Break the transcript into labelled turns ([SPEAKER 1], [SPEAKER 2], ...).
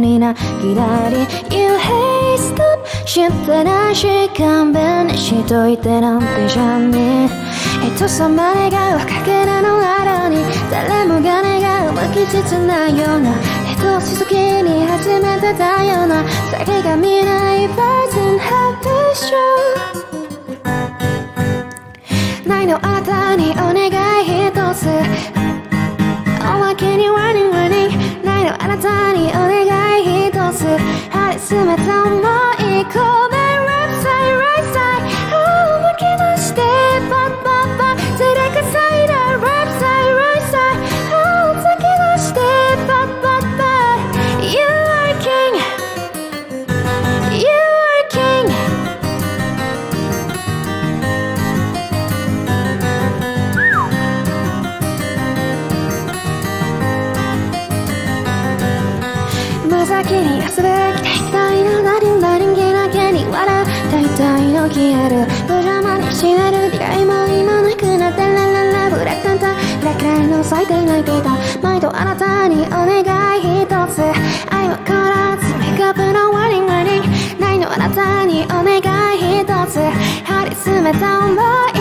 [SPEAKER 1] にな左 You hey stop してないし勘弁しといてなんてじゃねえ人様願うかけらの間に誰もが願う無機質なような人しすぎに始めてたような先が見ない Person happy show ないのあなたにお願い一つ。おまけに warning warning ないのあなたにお願いす張り詰めた思い込め無邪気に遊べ期待のラリンラリンゲなけに笑う大体の消える。無邪魔にしめる。出会いも今なくなってラララブラッタンタブラックラインの咲いて泣いていた毎度あなたにお願い一つ愛はからずメイクアップのワーニンワーニンないのあなたにお願い一つ張り詰めた思い